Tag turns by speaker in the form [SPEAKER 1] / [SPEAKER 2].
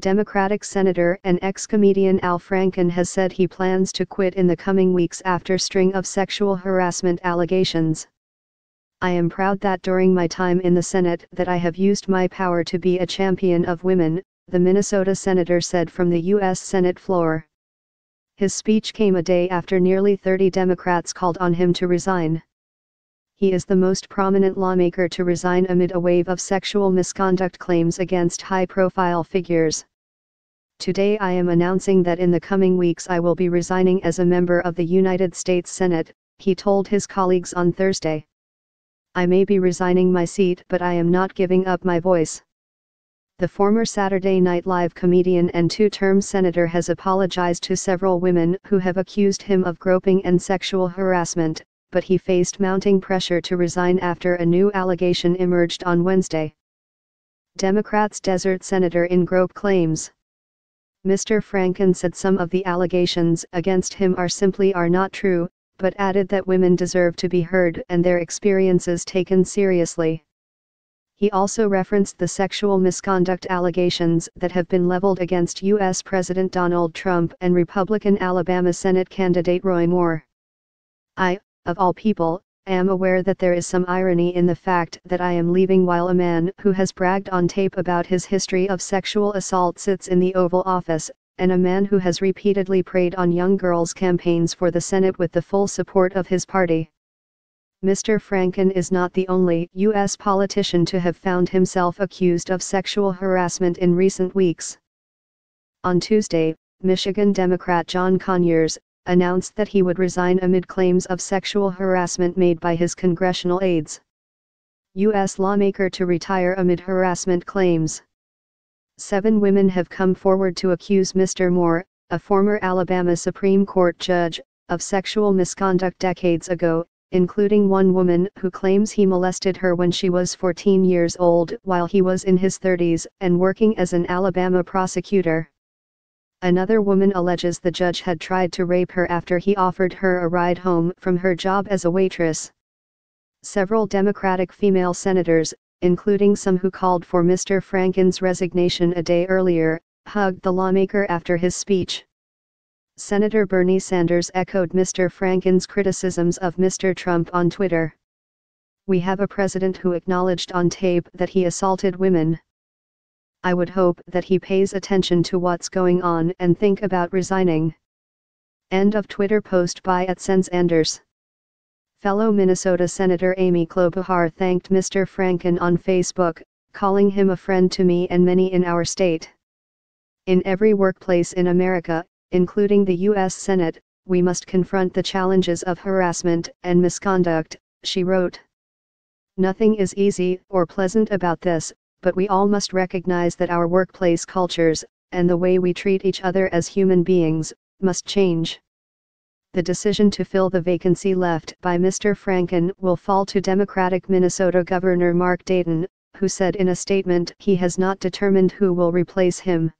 [SPEAKER 1] Democratic Senator and ex-comedian Al Franken has said he plans to quit in the coming weeks after string of sexual harassment allegations. I am proud that during my time in the Senate that I have used my power to be a champion of women, the Minnesota senator said from the U.S. Senate floor. His speech came a day after nearly 30 Democrats called on him to resign. He is the most prominent lawmaker to resign amid a wave of sexual misconduct claims against high-profile figures. Today I am announcing that in the coming weeks I will be resigning as a member of the United States Senate, he told his colleagues on Thursday. I may be resigning my seat but I am not giving up my voice. The former Saturday Night Live comedian and two-term senator has apologized to several women who have accused him of groping and sexual harassment, but he faced mounting pressure to resign after a new allegation emerged on Wednesday. Democrats' desert senator in Grope claims. Mr. Franken said some of the allegations against him are simply are not true, but added that women deserve to be heard and their experiences taken seriously. He also referenced the sexual misconduct allegations that have been leveled against U.S. President Donald Trump and Republican Alabama Senate candidate Roy Moore. I, of all people, am aware that there is some irony in the fact that I am leaving while a man who has bragged on tape about his history of sexual assault sits in the Oval Office, and a man who has repeatedly preyed on young girls' campaigns for the Senate with the full support of his party. Mr. Franken is not the only U.S. politician to have found himself accused of sexual harassment in recent weeks. On Tuesday, Michigan Democrat John Conyers announced that he would resign amid claims of sexual harassment made by his congressional aides. U.S. lawmaker to retire amid harassment claims. Seven women have come forward to accuse Mr. Moore, a former Alabama Supreme Court judge, of sexual misconduct decades ago, including one woman who claims he molested her when she was 14 years old while he was in his 30s and working as an Alabama prosecutor. Another woman alleges the judge had tried to rape her after he offered her a ride home from her job as a waitress. Several Democratic female senators, including some who called for Mr. Franken's resignation a day earlier, hugged the lawmaker after his speech. Senator Bernie Sanders echoed Mr. Franken's criticisms of Mr. Trump on Twitter. We have a president who acknowledged on tape that he assaulted women. I would hope that he pays attention to what's going on and think about resigning. End of Twitter post by at Anders. Fellow Minnesota Senator Amy Klobuchar thanked Mr. Franken on Facebook, calling him a friend to me and many in our state. In every workplace in America, including the U.S. Senate, we must confront the challenges of harassment and misconduct, she wrote. Nothing is easy or pleasant about this, but we all must recognize that our workplace cultures, and the way we treat each other as human beings, must change. The decision to fill the vacancy left by Mr. Franken will fall to Democratic Minnesota Governor Mark Dayton, who said in a statement he has not determined who will replace him.